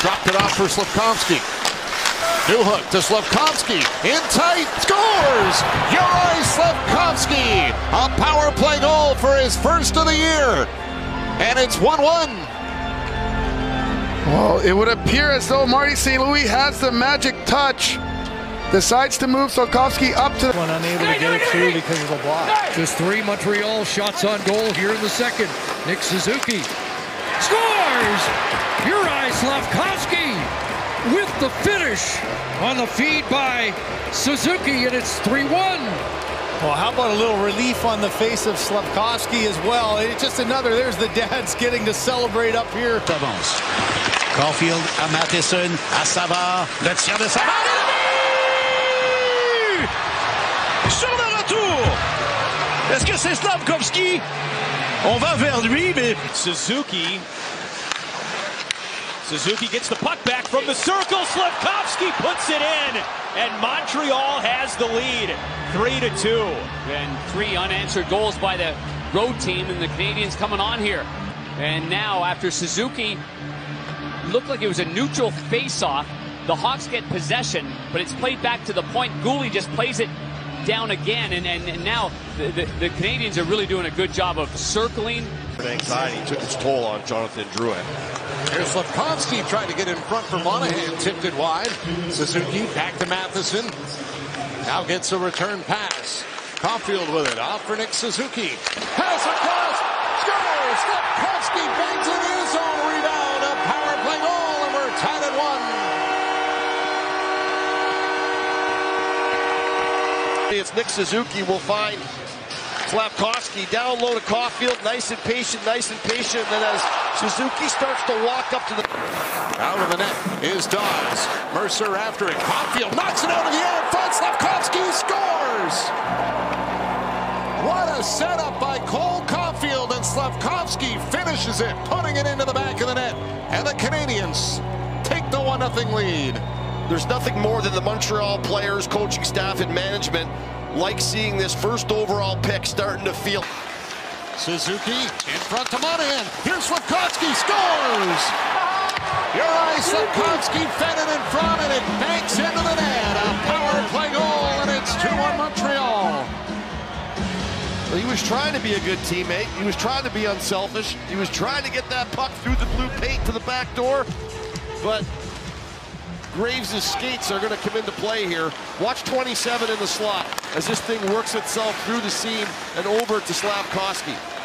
Dropped it off for Slafkovsky. New hook to Slafkovsky. In tight. Scores! Juraj Slafkovsky. A power play goal for his first of the year. And it's 1 1. Well, it would appear as though Marty St. Louis has the magic touch. Decides to move Slafkovsky up to the. One unable to get it through because of the block. Just three Montreal shots on goal here in the second. Nick Suzuki scores! Juraj Slafkovsky with the finish on the feed by Suzuki, and it's 3 1. Well, how about a little relief on the face of Slafkovsky as well? It's just another, there's the dads getting to celebrate up here. Avance. Caufield à Matheson, à Savard, le tir de Savard, et le but Sur le retour Est-ce que c'est Slafkovsky On va vers lui, mais... Suzuki. Suzuki gets the puck back from the circle. Slafkovsky puts it in. And Montreal has the lead. 3 to 2. And three unanswered goals by the road team, and the Canadiens coming on here. And now, after Suzuki looked like it was a neutral face-off, the Hawks get possession, but it's played back to the point. Gooley just plays it down again, and, and, and now the, the, the Canadiens are really doing a good job of circling. Anxiety took its toll on Jonathan Drouin. Here's Slafkovsky trying to get in front for Monahan. Tipped it wide. Suzuki back to Matheson. Now gets a return pass. Caufield with it. Off for Nick Suzuki. Pass across. Scores! Slafkovsky bangs it in his own rebound. A power play goal, and we're tied at one. It's Nick Suzuki will find Slafkovsky down low to Caufield, nice and patient, nice and patient. And then as Suzuki starts to walk up to the Out of the net is Dawes. Mercer after it. Caufield knocks it out of the air. Slafkovsky scores. What a setup by Cole Caufield, and Slafkovsky finishes it, putting it into the back of the net. And the Canadiens take the 1-0 lead. There's nothing more than the Montreal players, coaching staff, and management like seeing this first overall pick starting to feel. Suzuki in front to Monahan. Here's Slafkovsky scores. Juraj Slafkovsky fed it in front and it banks into the net. A power play goal and it's 2-1 Montreal. Well, he was trying to be a good teammate. He was trying to be unselfish. He was trying to get that puck through the blue paint to the back door. But Graves' skates are going to come into play here. Watch 27 in the slot as this thing works itself through the seam and over to Slafkovsky.